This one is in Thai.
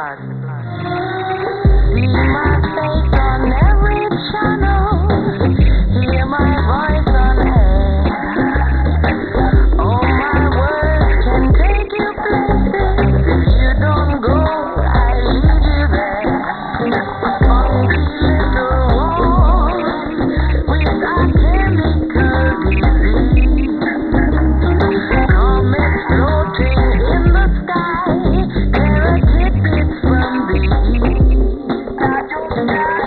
blood. Bye.